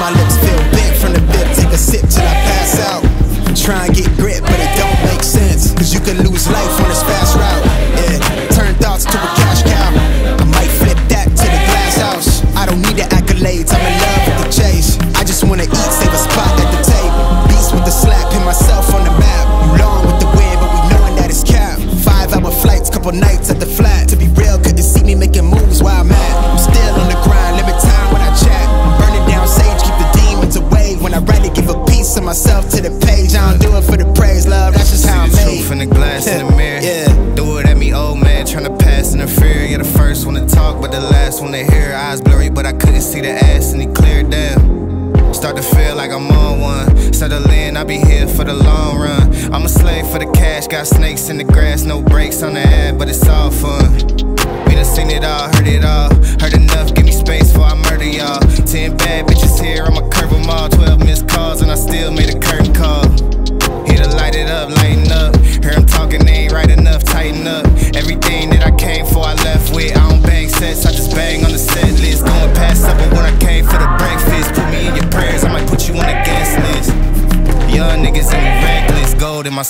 my lips, feel big from the bib. Take a sip till I pass out. Try and get grit, but it don't make sense. Cause you can lose life on this fast route. Yeah, turn thoughts to a cash cow. I might flip that to the glass house. I don't need the accolades, I'm in love with the chase. I just wanna eat, save a spot at the table. Beast with the slap, pin myself on the map. You long with the wind, but we knowing that it's cap. Five hour flights, couple nights at the flat. To be real, couldn't see me making moves to the page. I don't do it for the praise, love. That's just how I'm made. truth in the glass in the mirror. Yeah. Do it at me, old man, tryna pass in the fear. You're the first one to talk, but the last one to hear. Eyes blurry, but I couldn't see the ass, and he cleared down. Start to feel like I'm on one. Settle in, I'll be here for the long run. I'm a slave for the cash, got snakes in the grass, no brakes on the ad, but it's all fun. We done seen it all, heard it all. Heard enough, give me space before I murder y'all. Ten bad bitches here, I'ma curve them all. Twelve missed calls, and I still made a curtain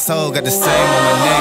soul, got the same on my bitch.